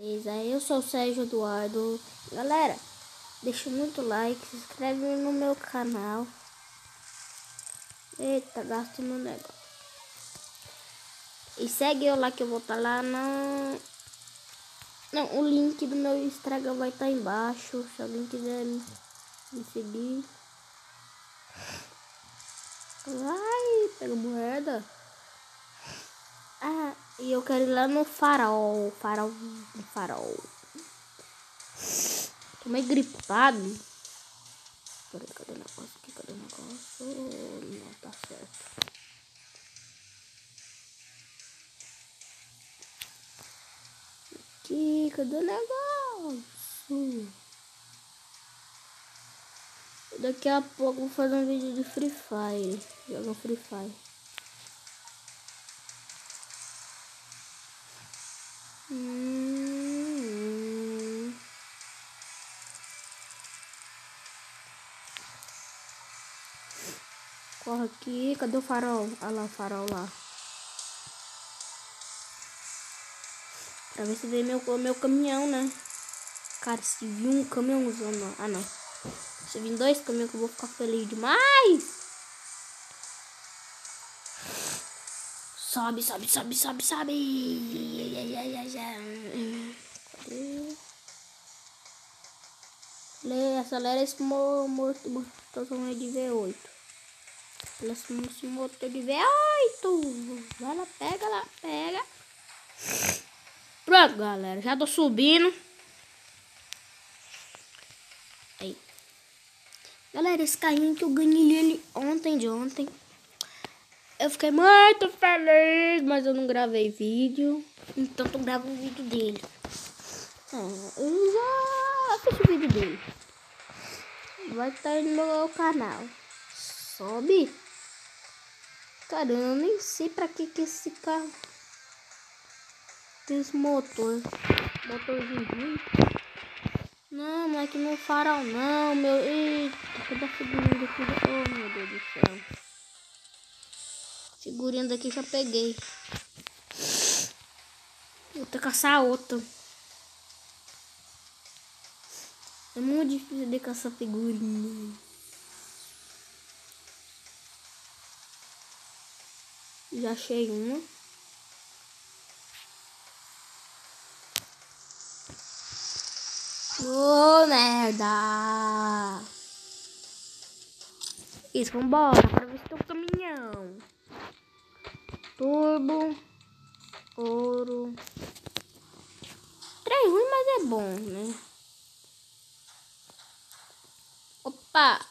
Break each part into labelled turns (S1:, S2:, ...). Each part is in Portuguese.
S1: Beleza, eu sou o Sérgio Eduardo. Galera, deixa muito like, se inscreve no meu canal. Eita, gasto meu negócio. E segue eu lá que eu vou estar tá lá no... Não, o link do meu Instagram vai estar tá embaixo. Se alguém quiser me, me seguir. Vai, pega moeda. E eu quero ir lá no farol. Farol. Farol. Tô meio gripado. Peraí, cadê o negócio aqui? Cadê o negócio? Não, tá certo. Aqui, cadê o negócio? Daqui a pouco vou fazer um vídeo de Free Fire. Joga Free Fire. Hum. Corre aqui. Cadê o farol? Olha lá o farol lá. Pra ver se vê meu, meu caminhão, né? Cara, se viu um caminhãozão, não. Ah, não. Se vir dois caminhões que eu vou ficar feliz demais. Sobe, sobe, sobe, sobe, sobe. Cadê? Acelera esse motor de V8. Esse motor de V8. Vai lá, pega lá, pega. Pronto, galera. Já tô subindo. Aí. Galera, esse carrinho que eu ganhei ele ontem de ontem. Eu fiquei muito feliz, mas eu não gravei vídeo. Então tô gravando um vídeo dele. É, eu já fiz o vídeo dele. Vai estar no meu canal. Sobe. Caramba, eu nem sei pra que que esse carro tem esse motor. Motorzinho ruim. Não, não é que no farol não, meu. Eita, cadê a figurinha daqui? Oh, meu Deus do céu. Figurinha daqui já peguei. Vou ter que caçar outra. É muito difícil de caçar figurinha. Já achei uma. Ô, oh, merda! Isso, vambora, para ver se tem um caminhão. Turbo. Ouro. Três ruim, mas é bom, né? Opa!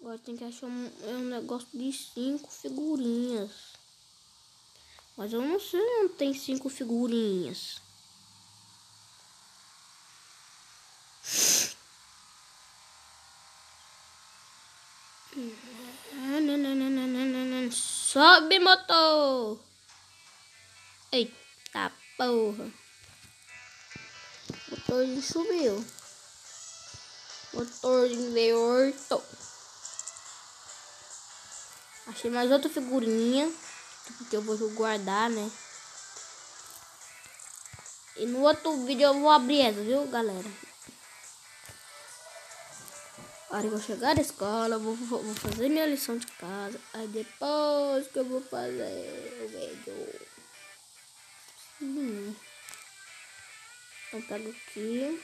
S1: Agora tem que achar um, é um negócio de cinco figurinhas. Mas eu não sei onde tem cinco figurinhas. Sobe, motor! Eita porra! Motorzinho subiu. Motorzinho veio oito. Achei mais outra figurinha. Que eu vou guardar, né? E no outro vídeo eu vou abrir essa, viu, galera? A hora que eu chegar da escola, eu vou, vou, vou, fazer minha lição de casa. Aí depois que eu vou fazer o vídeo. Hum. Então pego aqui.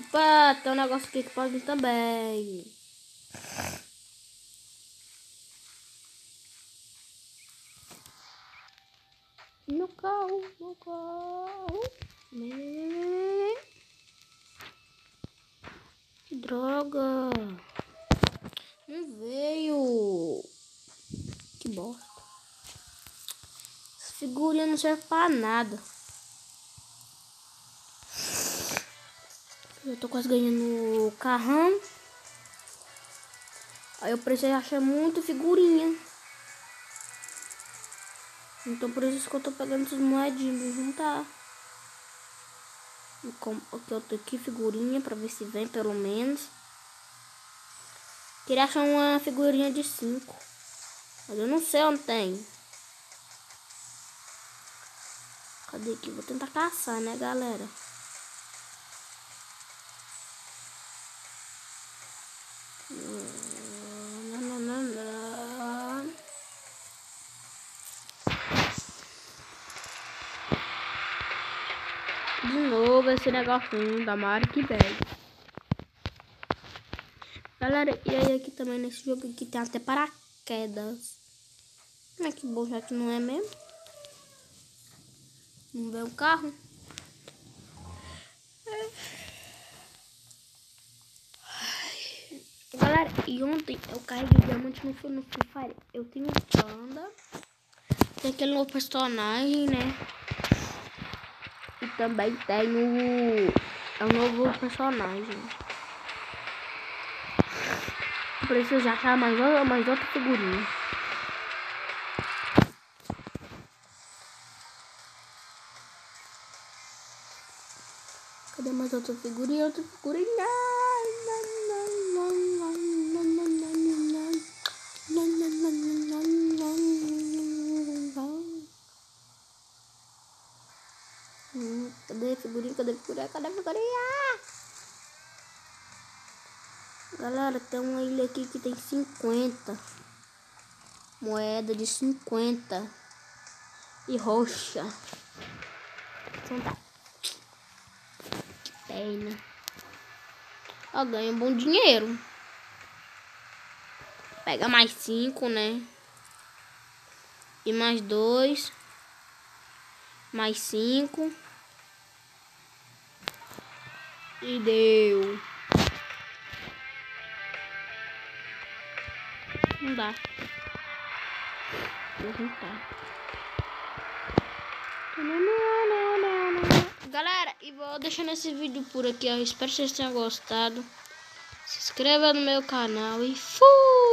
S1: Opa, tem um negócio aqui que pode vir também. No carro, no carro. Droga. Não veio. Que bosta. Essa figurinha não serve pra nada. Eu tô quase ganhando o carrão. Aí eu preciso achar muito figurinha. Então por isso que eu tô pegando essas moedinhas juntar. Aqui eu tenho aqui figurinha pra ver se vem pelo menos. Queria achar uma figurinha de 5. Mas eu não sei onde tem. Cadê aqui? Vou tentar caçar, né, galera? Hum. Novo esse negocinho da Mark Bag. Galera, e aí aqui também nesse jogo aqui tem até paraquedas. Mas que bom, já que não é mesmo. Não vê um carro. Galera, e ontem eu carreguei o diamante no, Free Fire. Eu tenho panda. Tem aquele novo personagem, né? Também tenho é um novo personagem. Preciso achar mais, mais outra figurinha. Cadê mais outra figurinha? Outra figurinha. Hum, cadê figurinha? Cadê figurinha? Cadê figurinha? Galera, tem uma ilha aqui que tem 50. Moeda de 50. E roxa. Então tá. Que pena. Ó, ganha um bom dinheiro. Pega mais 5, né? E mais dois. Mais cinco. E deu. Não dá. Vou tentar. Galera, e vou deixando esse vídeo por aqui, ó. Espero que vocês tenham gostado. Se inscreva no meu canal e fui!